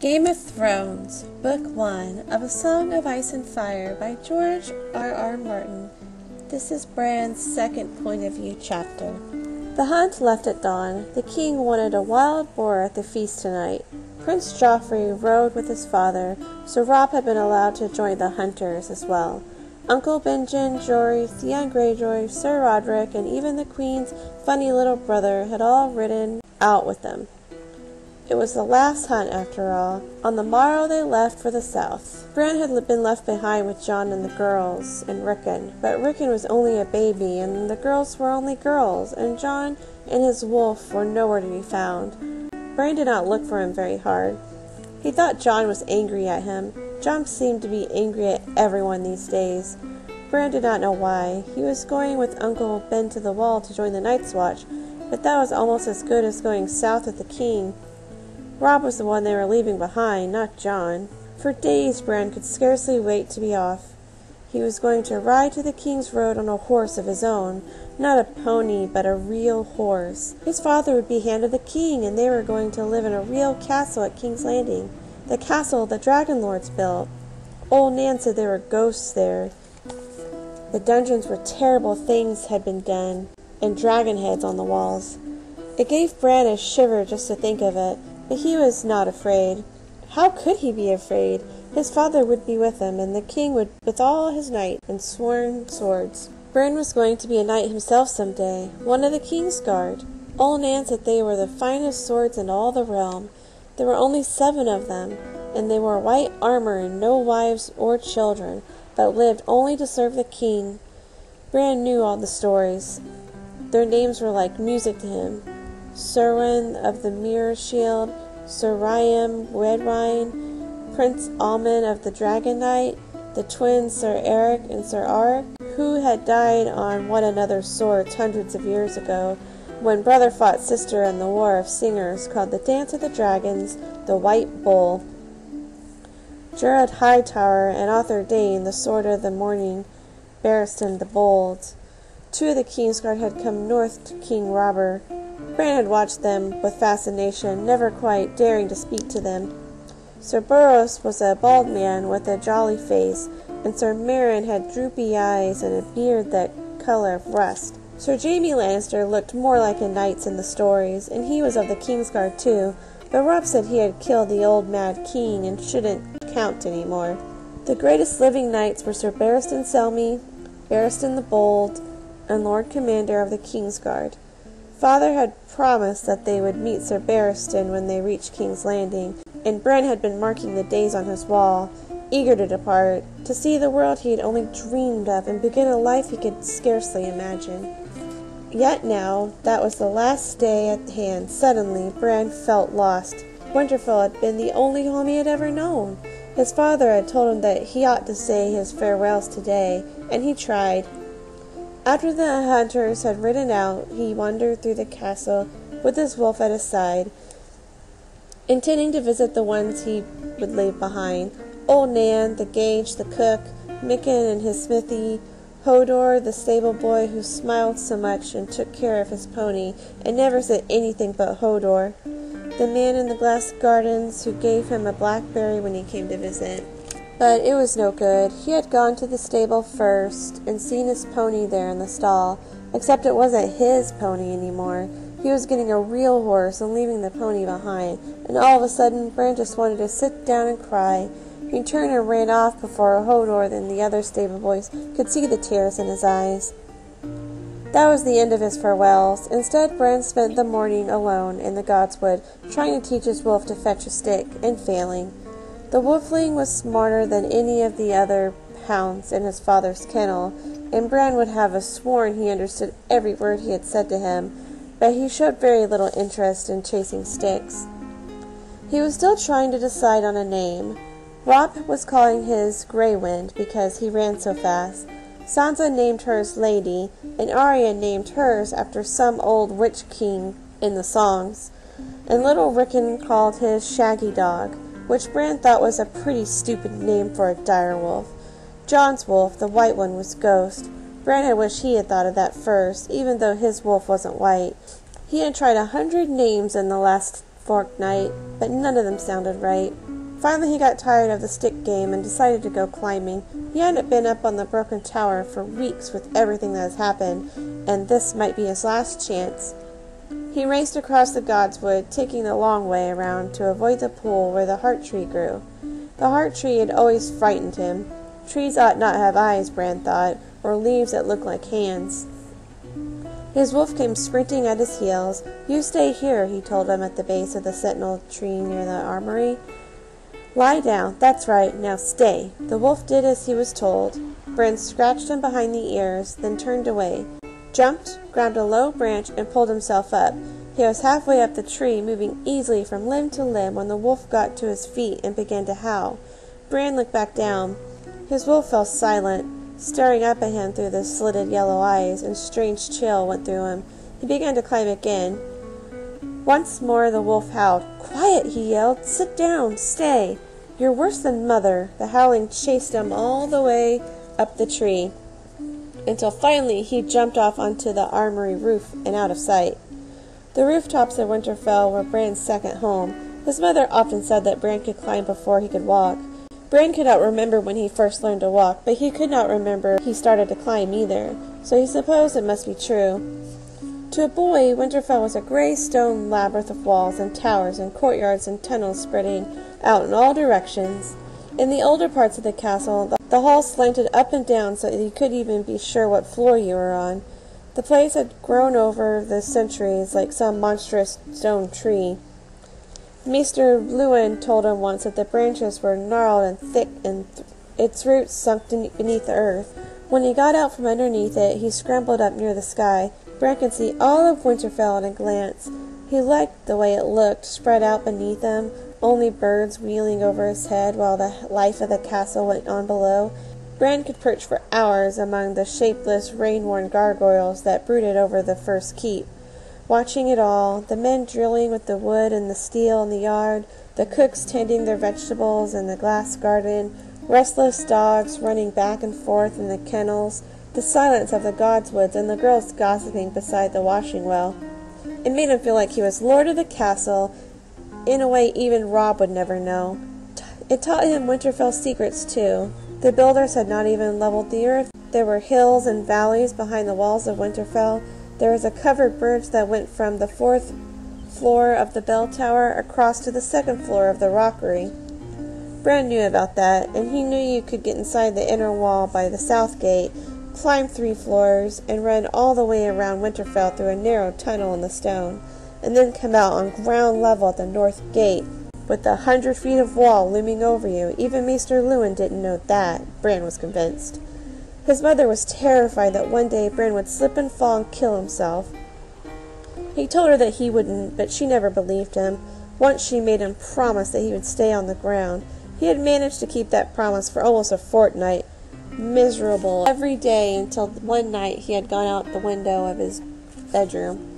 Game of Thrones, Book One of A Song of Ice and Fire by George R. R. Martin. This is Bran's second point of view chapter. The hunt left at dawn. The king wanted a wild boar at the feast tonight. Prince Joffrey rode with his father, so Robb had been allowed to join the hunters as well. Uncle Benjen, Jory, Theon Greyjoy, Sir Roderick, and even the queen's funny little brother had all ridden out with them. It was the last hunt, after all. On the morrow they left for the south. Bran had been left behind with Jon and the girls and Rickon, but Rickon was only a baby, and the girls were only girls, and Jon and his wolf were nowhere to be found. Bran did not look for him very hard. He thought Jon was angry at him. Jon seemed to be angry at everyone these days. Bran did not know why. He was going with Uncle Ben to the wall to join the Night's Watch, but that was almost as good as going south with the king. Robb was the one they were leaving behind, not Jon. For days Bran could scarcely wait to be off. He was going to ride to the King's Road on a horse of his own, not a pony, but a real horse. His father would be hand of the king, and they were going to live in a real castle at King's Landing, the castle the Dragon Lords built. Old Nan said there were ghosts there. The dungeons where terrible things had been done, and dragon heads on the walls. It gave Bran a shiver just to think of it. He was not afraid. How could he be afraid? His father would be with him, and the king would with all his knights and sworn swords. Bran was going to be a knight himself some day, one of the king's guard. Old Nan said they were the finest swords in all the realm. There were only seven of them, and they wore white armor and no wives or children, but lived only to serve the king. Bran knew all the stories. Their names were like music to him. Serwyn of the Mirror Shield, Sir Ryam Redwyne, Prince Aemon of the Dragon Knight, the twins Sir Erryk and Sir Ark, who had died on one another's swords hundreds of years ago, when brother fought sister in the War of Singers called the Dance of the Dragons, the White Bull. Gerard Hightower and Arthur Dayne, the Sword of the Morning, Barristan the Bold. Two of the Kingsguard had come north to King Robert Bran had watched them with fascination, never quite daring to speak to them. Sir Boros was a bald man with a jolly face, and Sir Meryn had droopy eyes and a beard that color of rust. Sir Jaime Lannister looked more like a knight in the stories, and he was of the Kingsguard too, but Robb said he had killed the old mad king and shouldn't count any more. The greatest living knights were Sir Barristan Selmy, Barristan the Bold, and Lord Commander of the Kingsguard. Father had promised that they would meet Sir Barristan when they reached King's Landing, and Bran had been marking the days on his wall, eager to depart, to see the world he had only dreamed of and begin a life he could scarcely imagine. Yet now, that was the last day at hand, suddenly Bran felt lost. Winterfell had been the only home he had ever known. His father had told him that he ought to say his farewells today, and he tried, after the hunters had ridden out, he wandered through the castle with his wolf at his side, intending to visit the ones he would leave behind old Nan, the Gage, the cook, Mikken and his smithy, Hodor, the stable boy who smiled so much and took care of his pony and never said anything but Hodor, the man in the glass gardens who gave him a blackberry when he came to visit. But it was no good. He had gone to the stable first and seen his pony there in the stall, except it wasn't his pony any more. He was getting a real horse and leaving the pony behind, and all of a sudden Bran just wanted to sit down and cry. He turned and ran off before Hodor and the other stable boys could see the tears in his eyes. That was the end of his farewells. Instead, Bran spent the morning alone in the Godswood, trying to teach his wolf to fetch a stick, and failing. The wolfling was smarter than any of the other hounds in his father's kennel, and Bran would have sworn he understood every word he had said to him, but he showed very little interest in chasing sticks. He was still trying to decide on a name. Robb was calling his Grey Wind because he ran so fast. Sansa named hers Lady, and Arya named hers after some old witch king in the songs, and little Rickon called his Shaggy Dog which Bran thought was a pretty stupid name for a dire wolf. Jon's wolf, the white one, was Ghost. Bran had wished he had thought of that first, even though his wolf wasn't white. He had tried a hundred names in the last fortnight, but none of them sounded right. Finally, he got tired of the stick game and decided to go climbing. He hadn't been up on the broken tower for weeks with everything that has happened, and this might be his last chance. He raced across the godswood, taking the long way around to avoid the pool where the heart tree grew. The heart tree had always frightened him. Trees ought not have eyes, Bran thought, or leaves that look like hands. His wolf came sprinting at his heels. You stay here, he told him at the base of the sentinel tree near the armory. Lie down. That's right. Now stay. The wolf did as he was told. Bran scratched him behind the ears, then turned away, jumped, grabbed a low branch, and pulled himself up. He was halfway up the tree, moving easily from limb to limb, when the wolf got to his feet and began to howl. Bran looked back down. His wolf fell silent, staring up at him through the slitted yellow eyes, and a strange chill went through him. He began to climb again. Once more the wolf howled. Quiet, he yelled. Sit down. Stay. You're worse than mother. The howling chased him all the way up the tree until finally he jumped off onto the armory roof and out of sight. The rooftops of Winterfell were Bran's second home. His mother often said that Bran could climb before he could walk. Bran could not remember when he first learned to walk, but he could not remember he started to climb either, so he supposed it must be true. To a boy, Winterfell was a gray stone labyrinth of walls and towers and courtyards and tunnels spreading out in all directions. In the older parts of the castle, the halls slanted up and down so that you couldn't even be sure what floor you were on. The place had grown over the centuries like some monstrous stone tree. Maester Luwin told him once that the branches were gnarled and thick and th- its roots sunk beneath the earth. When he got out from underneath it, he scrambled up near the sky, Bran could see all of Winterfell at a glance. He liked the way it looked, spread out beneath him, only birds wheeling over his head while the life of the castle went on below. Bran could perch for hours among the shapeless, rain-worn gargoyles that brooded over the first keep. Watching it all, the men drilling with the wood and the steel in the yard, the cooks tending their vegetables in the glass garden, restless dogs running back and forth in the kennels, the silence of the godswoods, and the girls gossiping beside the washing well. It made him feel like he was lord of the castle in a way even Robb would never know. It taught him Winterfell's secrets, too. The builders had not even leveled the earth. There were hills and valleys behind the walls of Winterfell. There was a covered bridge that went from the fourth floor of the bell tower across to the second floor of the rockery. Bran knew about that, and he knew you could get inside the inner wall by the south gate climb three floors, and run all the way around Winterfell through a narrow tunnel in the stone, and then come out on ground level at the north gate, with a hundred feet of wall looming over you. Even Maester Luwin didn't know that, Bran was convinced. His mother was terrified that one day Bran would slip and fall and kill himself. He told her that he wouldn't, but she never believed him. Once she made him promise that he would stay on the ground. He had managed to keep that promise for almost a fortnight, miserable every day until one night he had gone out the window of his bedroom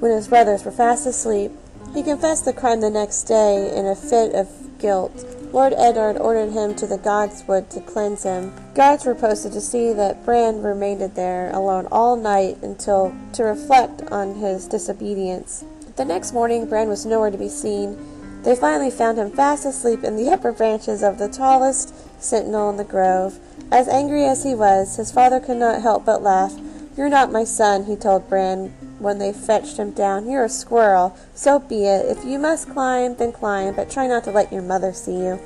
when his brothers were fast asleep. He confessed the crime the next day in a fit of guilt. Lord Eddard ordered him to the godswood to cleanse him. Guards were posted to see that Bran remained there alone all night until to reflect on his disobedience. The next morning Bran was nowhere to be seen. They finally found him fast asleep in the upper branches of the tallest sentinel in the grove. As angry as he was, his father could not help but laugh. You're not my son, he told Bran when they fetched him down. You're a squirrel. So be it. If you must climb, then climb, but try not to let your mother see you.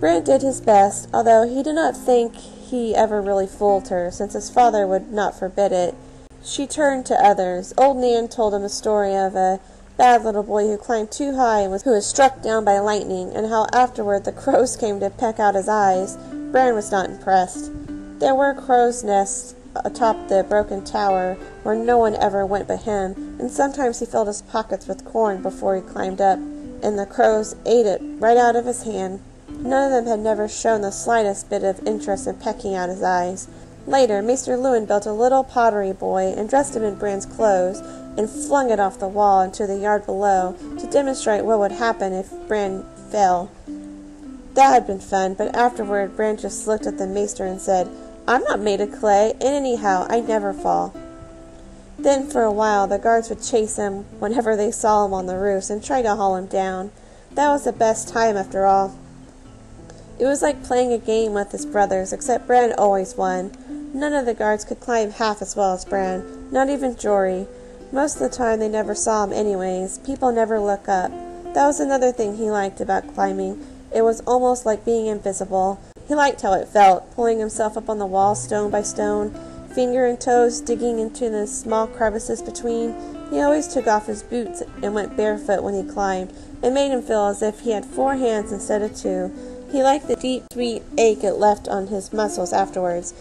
Bran did his best, although he did not think he ever really fooled her, since his father would not forbid it. She turned to others. Old Nan told him a story of a bad little boy who climbed too high and was, who was struck down by lightning, and how afterward the crows came to peck out his eyes. Bran was not impressed. There were crows' nests atop the broken tower where no one ever went but him, and sometimes he filled his pockets with corn before he climbed up, and the crows ate it right out of his hand. None of them had never shown the slightest bit of interest in pecking out his eyes. Later, Maester Luwin built a little pottery boy and dressed him in Bran's clothes and flung it off the wall into the yard below to demonstrate what would happen if Bran fell. That had been fun, but afterward Bran just looked at the maester and said, I'm not made of clay, and anyhow, I never fall. Then for a while the guards would chase him whenever they saw him on the roofs and try to haul him down. That was the best time after all. It was like playing a game with his brothers, except Bran always won. None of the guards could climb half as well as Bran, not even Jory. Most of the time they never saw him anyways. People never look up. That was another thing he liked about climbing. It was almost like being invisible. He liked how it felt, pulling himself up on the wall stone by stone, finger and toes digging into the small crevices between. He always took off his boots and went barefoot when he climbed. It made him feel as if he had four hands instead of two. He liked the deep, sweet ache it left on his muscles afterwards.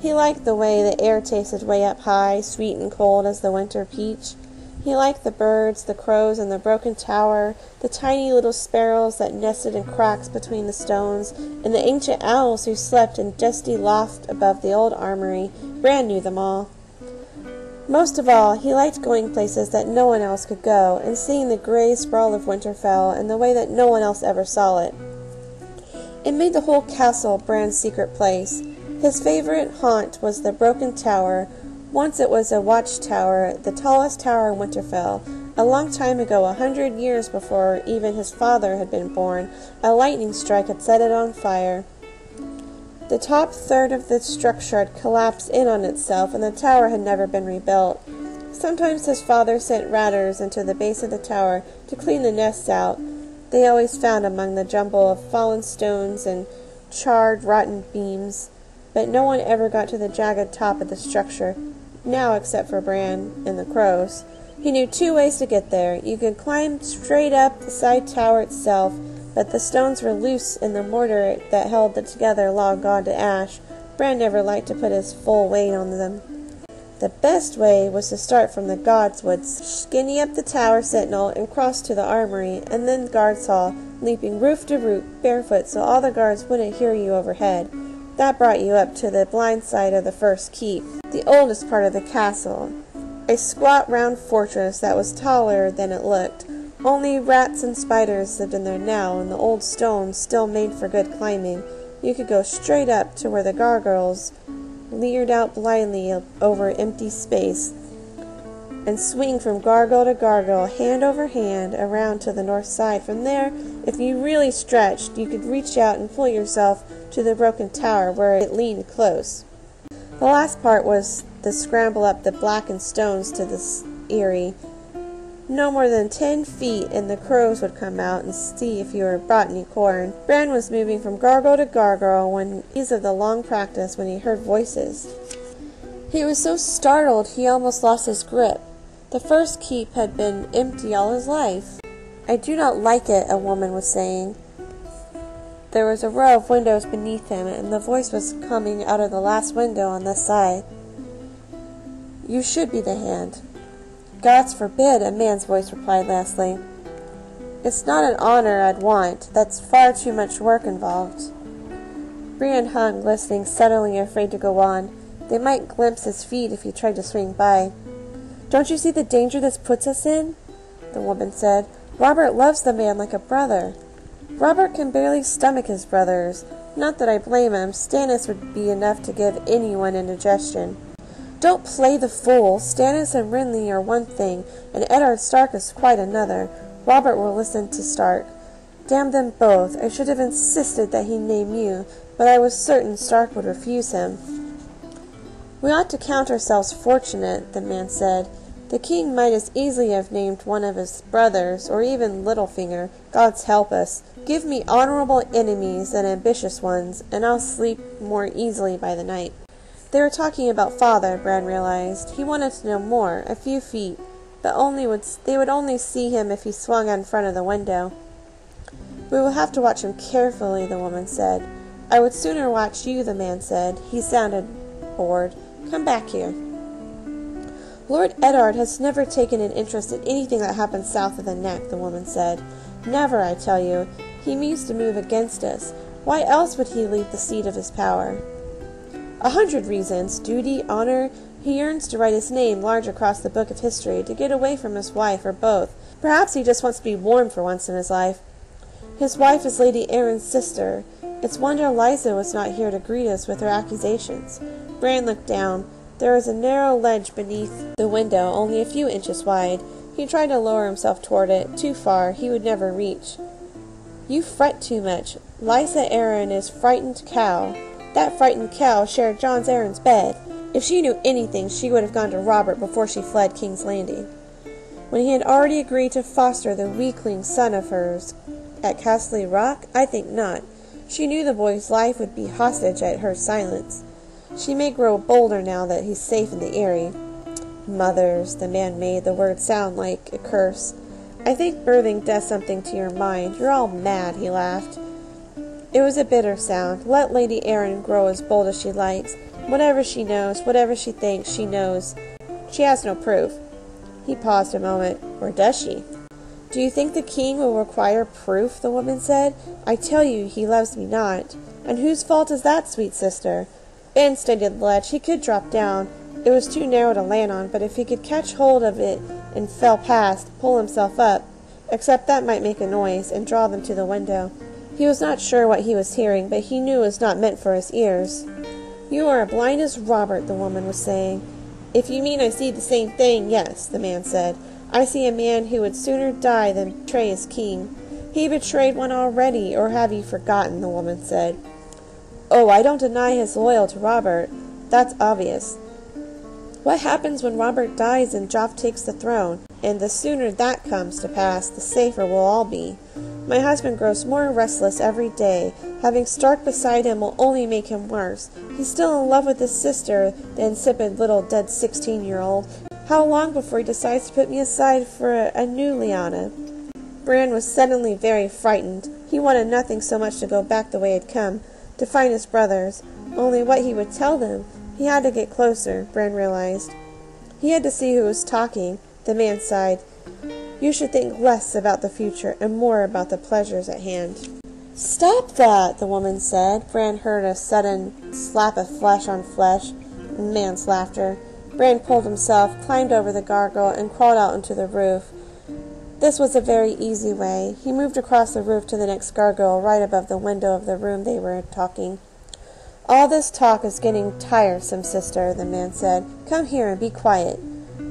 He liked the way the air tasted way up high, sweet and cold as the winter peach. He liked the birds, the crows in the broken tower, the tiny little sparrows that nested in cracks between the stones, and the ancient owls who slept in dusty loft above the old armory. Bran knew them all. Most of all, he liked going places that no one else could go, and seeing the gray sprawl of Winterfell in the way that no one else ever saw it. It made the whole castle Bran's secret place. His favorite haunt was the broken tower. Once it was a watchtower, the tallest tower in Winterfell. A long time ago, a hundred years before even his father had been born, a lightning strike had set it on fire. The top third of the structure had collapsed in on itself, and the tower had never been rebuilt. Sometimes his father sent ratters into the base of the tower to clean the nests out. They always found among the jumble of fallen stones and charred, rotten beams, but no one ever got to the jagged top of the structure, now except for Bran and the crows. He knew two ways to get there. You could climb straight up the side tower itself, but the stones were loose and the mortar that held it together long gone to ash. Bran never liked to put his full weight on them. The best way was to start from the Godswoods, skinny up the tower sentinel, and cross to the armory, and then guards hall, leaping roof to roof, barefoot, so all the guards wouldn't hear you overhead. That brought you up to the blind side of the first keep, the oldest part of the castle. A squat round fortress that was taller than it looked. Only rats and spiders lived in there now, and the old stones still made for good climbing. You could go straight up to where the gargoyles leered out blindly over empty space, and swing from gargoyle to gargoyle, hand over hand, around to the north side. From there, if you really stretched, you could reach out and pull yourself to the broken tower where it leaned close. The last part was the scramble up the blackened stones to the eyrie. No more than ten feet, and the crows would come out and see if you were brought any corn. Bran was moving from gargoyle to gargoyle when ease of the long practice when he heard voices. He was so startled he almost lost his grip. The first keep had been empty all his life. I do not like it, a woman was saying. There was a row of windows beneath him, and the voice was coming out of the last window on this side. You should be the hand. Gods forbid, a man's voice replied lastly. It's not an honor I'd want. That's far too much work involved. Bran hung, listening, suddenly afraid to go on. They might glimpse his feet if he tried to swing by. Don't you see the danger this puts us in? The woman said. Robert loves the man like a brother. Robert can barely stomach his brothers. Not that I blame him. Stannis would be enough to give anyone indigestion. Don't play the fool. Stannis and Renly are one thing, and Eddard Stark is quite another. Robert will listen to Stark. Damn them both. I should have insisted that he name you, but I was certain Stark would refuse him. We ought to count ourselves fortunate, the man said. The king might as easily have named one of his brothers, or even Littlefinger. God's help us. Give me honorable enemies and ambitious ones, and I'll sleep more easily by the night. They were talking about father, Bran realized. He wanted to know more, a few feet, but only would they would only see him if he swung in front of the window. We will have to watch him carefully, the woman said. I would sooner watch you, the man said. He sounded bored. Come back here. Lord Eddard has never taken an interest in anything that happens south of the neck, the woman said. Never, I tell you. He means to move against us. Why else would he leave the seat of his power? A hundred reasons duty, honor. He yearns to write his name large across the book of history, to get away from his wife, or both. Perhaps he just wants to be warm for once in his life. His wife is Lady Arryn's sister. It's wonder Lysa was not here to greet us with her accusations. Bran looked down. There was a narrow ledge beneath the window, only a few inches wide. He tried to lower himself toward it, too far, he would never reach. You fret too much. Lysa Arryn is frightened cow. That frightened cow shared Jon's Arryn's bed. If she knew anything, she would have gone to Robert before she fled King's Landing. When he had already agreed to foster the weakling son of hers at Casterly Rock, I think not. She knew the boy's life would be hostage at her silence. She may grow bolder now that he's safe in the Eyrie. Mothers, the man made the word sound like a curse. I think birthing does something to your mind. You're all mad, he laughed. It was a bitter sound. Let Lady Arryn grow as bold as she likes. Whatever she knows, whatever she thinks she knows. She has no proof. He paused a moment. Or does she? Do you think the king will require proof? the woman said. I tell you he loves me not. And whose fault is that, sweet sister? Ben studied the ledge. He could drop down. It was too narrow to land on, but if he could catch hold of it and fell past, pull himself up, except that might make a noise, and draw them to the window. He was not sure what he was hearing, but he knew it was not meant for his ears. You are blind as Robert, the woman was saying. If you mean I see the same thing, yes, the man said. I see a man who would sooner die than betray his king. He betrayed one already, or have you forgotten? the woman said. Oh, I don't deny his loyal to Robert. That's obvious. What happens when Robert dies and Joff takes the throne? And the sooner that comes to pass, the safer we'll all be. My husband grows more restless every day. Having Stark beside him will only make him worse. He's still in love with his sister, the insipid little dead sixteen year old. How long before he decides to put me aside for a, a new Lyanna? Bran was suddenly very frightened. He wanted nothing so much to go back the way he had come, to find his brothers. Only what he would tell them he had to get closer, Bran realized. He had to see who was talking. The man sighed. You should think less about the future and more about the pleasures at hand. Stop that, the woman said. Bran heard a sudden slap of flesh on flesh, man's laughter. Bran pulled himself, climbed over the gargoyle, and crawled out onto the roof. This was a very easy way. He moved across the roof to the next gargoyle, right above the window of the room they were talking. All this talk is getting tiresome, sister, the man said. Come here and be quiet.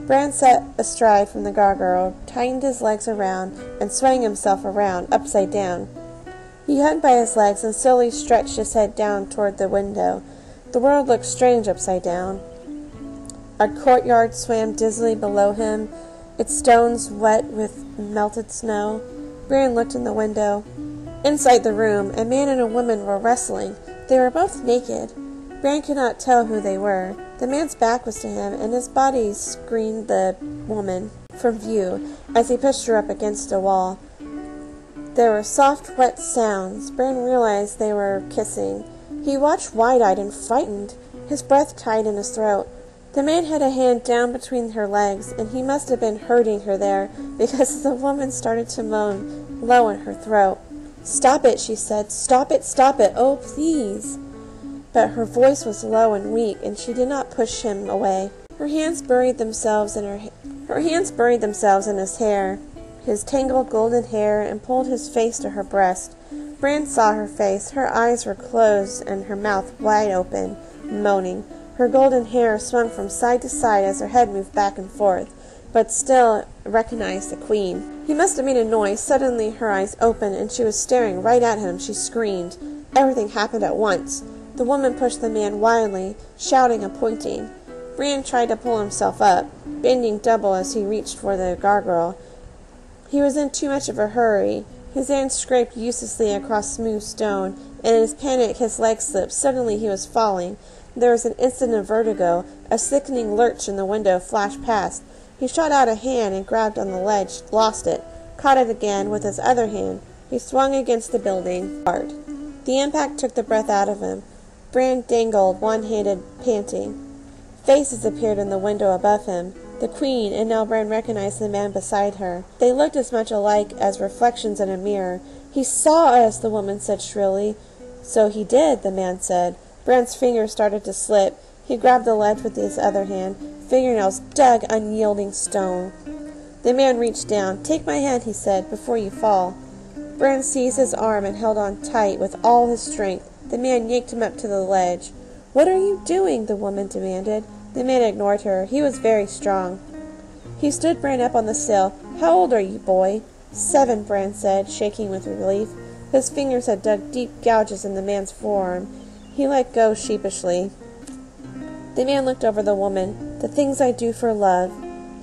Bran sat astride from the gargoyle, tightened his legs around, and swung himself around, upside down. He hung by his legs and slowly stretched his head down toward the window. The world looked strange upside down. A courtyard swam dizzily below him, its stones wet with melted snow. Bran looked in the window. Inside the room, a man and a woman were wrestling. They were both naked. Bran could not tell who they were. The man's back was to him, and his body screened the woman from view as he pushed her up against a wall. There were soft, wet sounds. Bran realized they were kissing. He watched wide eyed and frightened, his breath tight in his throat. The man had a hand down between her legs, and he must have been hurting her there, because the woman started to moan low in her throat. Stop it, she said. Stop it, stop it. Oh, please. But her voice was low and weak, and she did not push him away. Her hands buried themselves in her her hands buried themselves in his hair, his tangled golden hair, and pulled his face to her breast. Bran saw her face. Her eyes were closed and her mouth wide open, moaning. Her golden hair swung from side to side as her head moved back and forth but still recognized the queen. He must have made a noise. Suddenly her eyes opened, and she was staring right at him. She screamed. Everything happened at once. The woman pushed the man wildly, shouting and pointing. Bran tried to pull himself up, bending double as he reached for the gargoyle. He was in too much of a hurry. His hand scraped uselessly across smooth stone, and in his panic his leg slipped. Suddenly he was falling. There was an instant of vertigo. A sickening lurch in the window flashed past. He shot out a hand and grabbed on the ledge, lost it, caught it again with his other hand. He swung against the building hard. The impact took the breath out of him. Bran dangled, one-handed, panting. Faces appeared in the window above him. The queen, and now Bran recognized the man beside her. They looked as much alike as reflections in a mirror. He saw us, the woman said shrilly. So he did, the man said. Bran's fingers started to slip. He grabbed the ledge with his other hand fingernails dug unyielding stone. The man reached down. Take my hand, he said, before you fall. Bran seized his arm and held on tight with all his strength. The man yanked him up to the ledge. What are you doing? the woman demanded. The man ignored her. He was very strong. He stood Bran up on the sill. How old are you, boy? Seven, Bran said, shaking with relief. His fingers had dug deep gouges in the man's forearm. He let go sheepishly. The man looked over the woman. The things I do for love,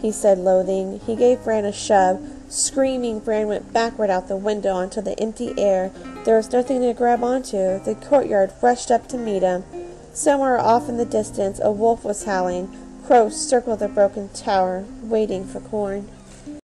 he said, loathing. He gave Bran a shove. Screaming, Bran went backward out the window onto the empty air. There was nothing to grab onto. The courtyard rushed up to meet him. Somewhere off in the distance, a wolf was howling. Crows circled the broken tower, waiting for corn.